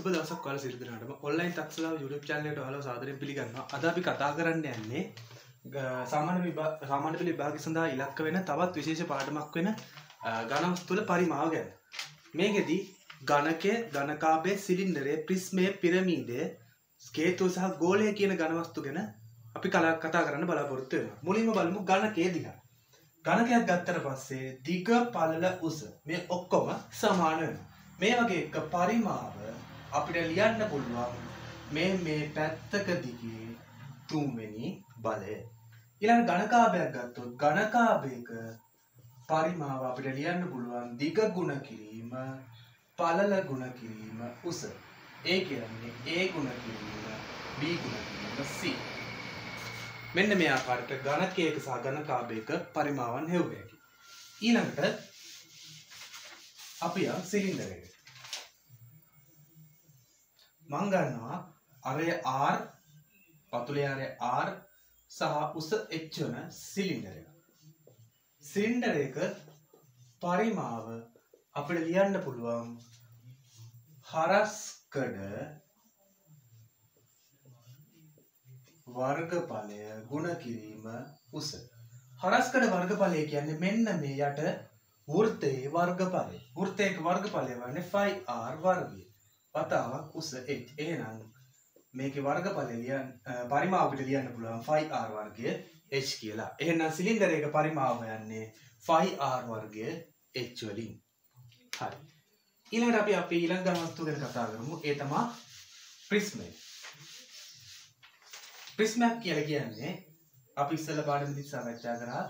සුබ දවසක් වල සිරිදිනටම ඔන්ලයින් තක්සලා YouTube චැනලයට ඔයාලව සාදරයෙන් පිළිගන්නවා. අද අපි කතා කරන්න යන්නේ ග- සාමාන්‍ය විභා- සාමාන්‍ය පෙළ විභාගය සඳහා ඉලක්ක වෙන තවත් විශේෂ පාඩමක් වෙන ගණන් තුළ පරිමාව ගැන. මේකෙදි ගණකය, ගණකාභය, සිලින්ඩරය, ප්‍රිස්මය, පිරමීඩය, ස්කේතුව සහ ගෝලය කියන ඝනවස්තු ගැන අපි කලා කතා කරන්න බලාපොරොත්තු වෙනවා. මුලින්ම බලමු ගණකය දිහා. ගණකයක් ගත්තට පස්සේ දිග පළල උස මේ ඔක්කොම සමාන වෙනවා. මේ වගේ එක පරිමාව අපිට ලියන්න පුළුවන් මේ මේ පැත්තක දිගේ තුන්වෙනි බලය. ඊළඟ ගණකාභයක් ගත්තොත් ගණකාභයක පරිමාව අපිට ලියන්න පුළුවන් දිග ගුණ කිරීම පළල ගුණ කිරීම උස. ඒ කියන්නේ A ගුණ කිරීම B ගුණ කිරීම C. මෙන්න මේ ආකාරයට ගණකයක සහ ගණකාභයක පරිමාවන් හෙව්ව හැකි. ඊළඟට අපි යම් සිලින්ඩරයකට. මං ගන්නවා අරය R පතුලේ අරය R සහ උස H වන සිලින්ඩරය. සිලින්ඩරයක පරිමාව අපිට ලියන්න පුළුවන් හරස්කඩ වර්ගඵලය ගුණ කිරීම උස. හරස්කඩ වර්ගඵලය කියන්නේ මෙන්න මේ යට වෘත්තයේ වර්ගඵලය. වෘත්තයක වර්ගඵලය වන්නේ 5r වර්ගය. වතාවක් උස h. එහෙනම් මේකේ වර්ගඵලය ලියන්න පරිමාව අපිට ලියන්න පුළුවන් 5r වර්ගය h කියලා. එහෙනම් සිලින්ඩරයක පරිමාව යන්නේ 5r වර්ගය h වලින්. හරි. ඊළඟට අපි අපේ ඊළඟ ගණන්තු ගැන කතා කරමු. ඒ තමයි ප්‍රිස්මය. ප්‍රිස්මයක් කියලා කියන්නේ අපි ඉස්සෙල්ලා පාඩමේදී සාකච්ඡා කරා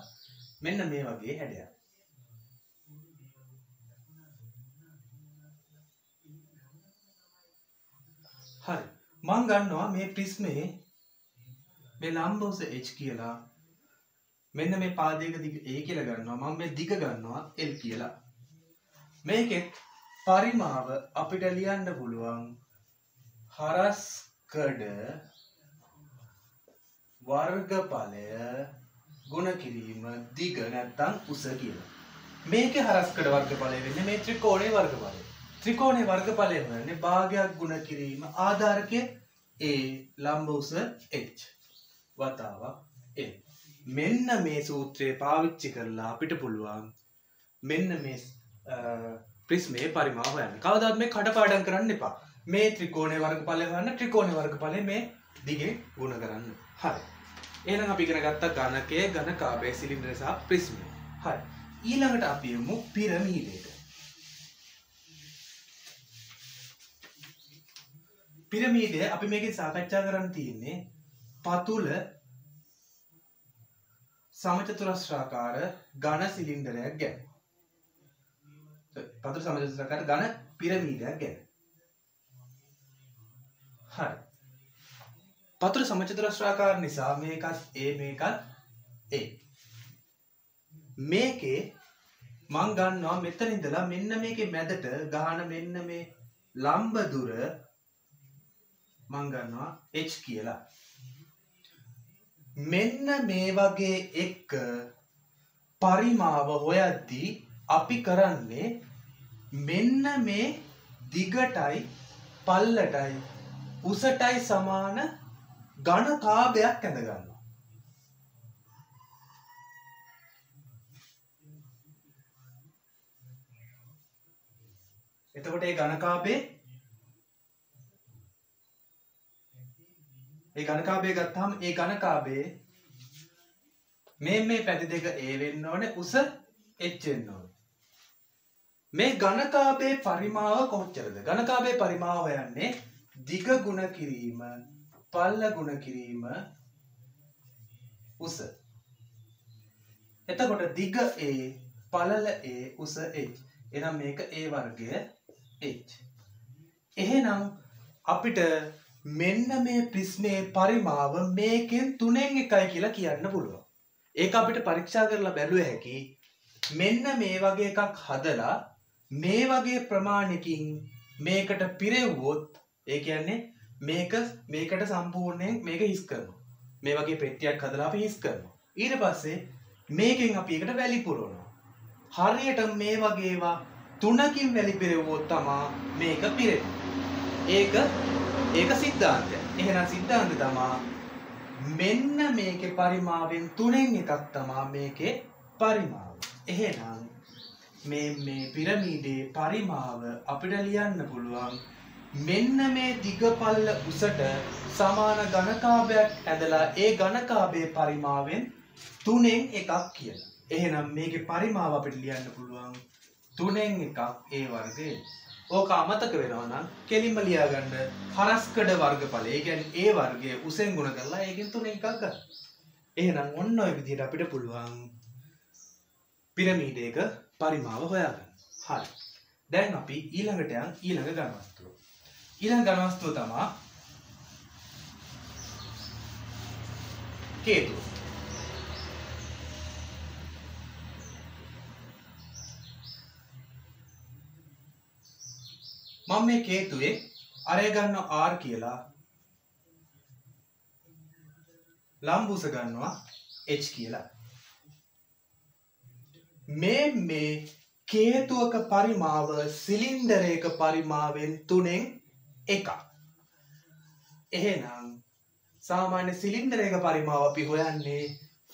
මෙන්න මේ වගේ හැඩයක්. හරි. මං ගන්නවා මේ ප්‍රිස්මේ මේ ලම්බ උස h කියලා මෙන්න මේ පාදයක දිග a කියලා ගන්නවා මම මේ දිග ගන්නවා l කියලා. මේකෙත් පරිමාව අපිට ලියන්න පුළුවන් හරස්කඩ වර්ගඵලය ගුණ කිරීම දිග නැත්තම් උස කියලා. මේකේ හරස්කඩ වර්ගඵලය වෙන්නේ මේ ත්‍රිකෝණයේ වර්ගඵලය. ත්‍රිකෝණයේ වර්ගඵලය වෙන්නේ භාගයක් ගුණ කිරීම ආධාරකයේ a ලම්බ උස h වතාවක් l. මෙන්න මේ සූත්‍රය පාවිච්චි කරලා අපිට පුළුවන් මෙන්න මේ ප්‍රිස්මේ පරිමාව හොයන්න. කවදාවත් මේ කඩපාඩම් කරන්න එපා. මේ ත්‍රිකෝණයේ වර්ගඵලය හොයන්න ත්‍රිකෝණයේ වර්ගඵලය මේ දිගේ ගුණ කරන්න. හරි. එහෙනම් අපි ඉගෙන ගත්ත ඝනකය, ඝනකාභය, සිලින්ඩරය සහ ප්‍රිස්මය. හරි. ඊළඟට අපි යමු පිරමීඩයට. පිරමීඩය අපි මේකෙන් සාකච්ඡා කරන්න තියෙන්නේ පතුල සමචතුරස්‍රාකාර ඝන සිලින්ඩරයක් ගැන. පතුල සමචතුරස්‍රාකාර ඝන පිරමීඩයක් ගැන. හරි. පතුල සමචතුරස්‍රාකාර නිසා මේකත් A මේකත් A. මේකේ මං ගන්නවා මෙතන ඉඳලා මෙන්න මේකේ මැදට ගහන මෙන්න මේ ලම්බ දුර මං ගන්නවා h කියලා. මෙන්න මේ වගේ එක පරිමාව හොයද්දී අපි කරන්නේ මෙන්න මේ දිගටයි පල්ලටයි උසටයි සමාන ඝන කාභයක් ඇඳ ගන්නවා. එතකොට ඒ ඝනකාභේ ඒ ඝනකාභය ගත්තාම ඒ ඝනකාභයේ මේ මේ පැති දෙක A වෙන්න ඕනේ උස H වෙන්න ඕනේ. මේ ඝනකාභයේ පරිමාව කොච්චරද? ඝනකාභයේ පරිමාව හොයන්නේ දිග ගුණ කිරීම, පල්ල ගුණ කිරීම උස. එතකොට දිග A, පළල A, උස H. එහෙනම් මේක A වර්ගය H. එහෙනම් අපිට මෙන්න මේ ප්‍රිස්මේ පරිමාව මේකෙන් තුනෙන් එකයි කියලා කියන්න පුළුවන්. ඒක අපිට පරීක්ෂා කරලා බැලුව හැකි මෙන්න මේ වගේ එකක් හදලා මේ වගේ ප්‍රමාණයකින් මේකට පිරෙව්වොත් ඒ කියන්නේ මේක මේකට සම්පූර්ණයෙන් මේක හිස් කරනවා. මේ වගේ පෙට්ටියක් හදලා අපි හිස් කරනවා. ඊට පස්සේ මේකෙන් අපි එකට වැලි පුරවනවා. හරියට මේ වගේ ඒවා තුනකින් වැලි පිරෙව්වොත් තමා මේක පිරෙන්නේ. ඒක ඒක සිද්ධාන්තය. එහෙනම් සිද්ධාන්ත තමා මෙන්න මේක පරිමාවෙන් තුනෙන් එකක් තමා මේකේ පරිමාව. එහෙනම් මේ මේ පිරමීඩේ පරිමාව අපිට ලියන්න පුළුවන් මෙන්න මේ දිගපල්ල උසට සමාන ගණකාභයක් ඇදලා ඒ ගණකාභය පරිමාවෙන් තුනෙන් එකක් කියලා. එහෙනම් මේක පරිමාව අපිට ලියන්න පුළුවන් තුනෙන් එකක් ඒ වර්ගය. ඕක අමතක වෙනවනම් කෙලින්ම ලියාගන්න හරස්කඩ වර්ගඵලය ඒ කියන්නේ ඒ වර්ගය උසෙන් ගුණ කරලා ඒකෙන් තුනෙන් එකක් ගන්න. එහෙනම් ඔන්න ඔය විදිහට අපිට පුළුවන් පිරමීඩයක පරිමාව හොයාගන්න. හරි. දැන් අපි ඊළඟට යන් ඊළඟ ඝනවස්තුව. ඊළඟ ඝනවස්තුව තමයි කේතුව. මම මේ කේතුවේ අරය ගන්න R කියලා. ලම්බුස ගන්නවා H කියලා. මේ මේ කේතුවක පරිමාව සිලින්ඩරයක පරිමාවෙන් තුනෙන් එකක්. එහෙනම් සාමාන්‍ය සිලින්ඩරයක පරිමාව අපි හොයන්නේ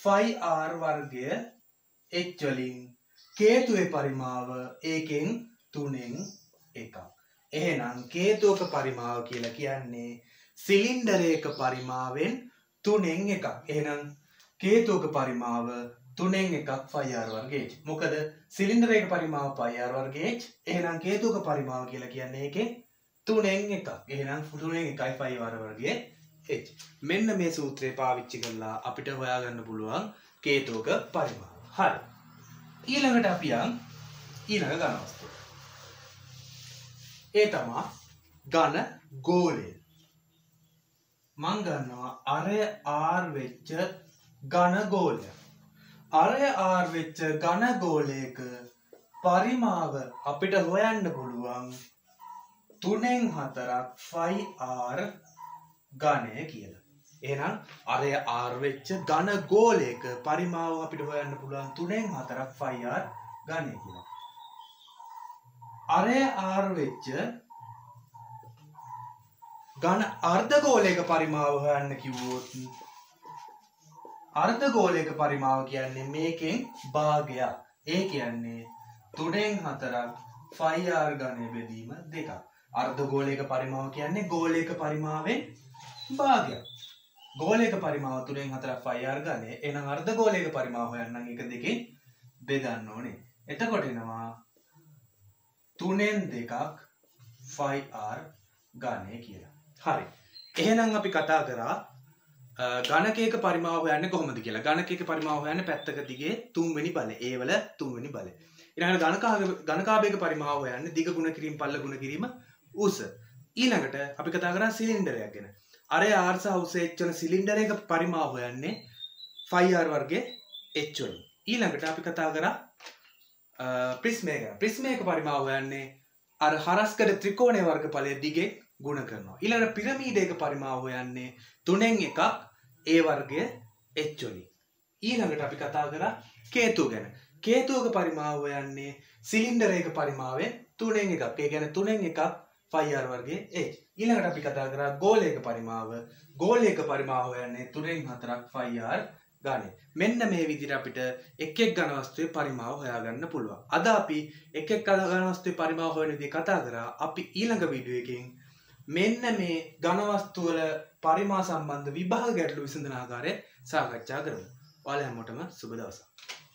5R වර්ගය H වලින් කේතුවේ පරිමාව ඒකෙන් තුනෙන් එකක්. එහෙනම් කේතුවක පරිමාව කියලා කියන්නේ සිලින්ඩරයක පරිමාවෙන් තුනෙන් එකක්. එහෙනම් කේතුවක පරිමාව තුනෙන් එකක් ෆයිර් වර්ගේ මොකද සිලින්ඩරයක පරිමාව පයිර් වර්ගේ එහෙනම් කේතුවක පරිමාව කියලා කියන්නේ එකේ තුනෙන් එකක්. එහෙනම් තුනෙන් එකයි ෆයිවර වර්ගේ මෙන්න මේ සූත්‍රය පාවිච්චි කරලා අපිට හොයාගන්න පුළුවන් කේතුවක පරිමාව. හරි. ඊළඟට අපියන් ඊළඟ ගනවස්තු ඒ තමා ගණ ගෝලය. මං ගන්නවා අරය ආර් වෙච්ච ගණ ගෝලය. අරය ආර් වෙච්ච ගණ ගෝලයක පරිමාව අපිට හොයන්න පුළුවන් තුනෙන් හතරක් ෆයිආර් ගණය කියලා. එහෙනම් අරය ආර්වෙච්ච ගණ ගෝලයක පරිමාව අපිට හොයන්න පුළුවන් තුනෙන් හතරක් ෆයිආර් ගණය කියලා. අරය ආර්වෙච්ච ගණ අර්ධගෝලයක පරිමාව හොයන්න කිව්වෝත් අර්ධගෝලයක පරිමාව කියන්නේ මේකෙන් භාගයක්. ඒ කියන්නේ තුනෙන් හතරක් ෆයිආර් ගණය බෙදීම දෙකක්. අර්ධගෝලයක පරිමාව කියන්නේ ගෝලයක පරිමාවෙන් භාගයක්. ගෝලයක පරිමාව තුනෙන් හතරක් ෆයිආර් ගණය එන අර්ධගෝලයක පරිමාව හොයන්න එක දෙකෙන් බෙදන්න ඕනේ. එතකොට එනවා තුනෙන් දෙකක් ෆයිආර් ගණය කියලා. හරි. එහෙනම් අපි කතා කරා ගණකයක පරිමාව යන්න කොහොමද කියලා. ගණකයක පරිමාව යන්න පැත්තක දිගේ තුන්වෙනි බල ඒවල තුන්වෙනි බල ඉරහට ගණකාබයක පරිමාව යන්න දිග ගුණ කිරීම පල්ල ගුණ කිරීම උස. ඊළඟට අපි කතා කරා සිලින්ඩරයක් ගැන. අරය ආර්ස හවසේච්චන සිලින්ඩර එක පරිමාව යන්නේ ෆයිර් වර්ගේ එච්චොල ඊළඟට අපි කතා කරා ප්‍රිස්මේක. ප්‍රිස්මේක පරිමාව යන්නේ අර හරස්කට ත්‍රිකෝණය වර්ග පලය දිගේ ගුණ කරනවා. ඉළඟ පිරමීඩයක පරිමාව යන්නේ තුනෙන් එකක් ඒ වර්ගය එච්චොලි ඊළඟට අපි කතා කර කේතු ගැන. කේතුවක පරිමාව යන්නේ සිලින්ඩරයක පරිමාවෙන් තුනෙන් එකක්. ඒ ගැන තුනෙන් එකක් ෆයිර් වර්ගේ ඒ ඊළඟට අපි කතා කර ගෝලයක පරිමාව. ගෝලයක පරිමාව යන්නේ තුනෙන් හතරක් ෆයිර් ගානේ මෙන්න මේ විදිහට අපිට එක් එක් ඝනවස්තුවේ පරිමාව හොයාගන්න පුළුවන්. අද අපි එක් එක් ඝනවස්තුවේ පරිමාව හොයන විදිහ කතා කරා. අපි ඊළඟ වීඩියෝ එකෙන් මෙන්න මේ ඝනවස්තු වල පරිමා සම්බන්ධ විභාග ගැටලු විසඳන ආකාරය සාකච්ඡා කරමු. ඔයාලා හැමෝටම සුබ දවසක්.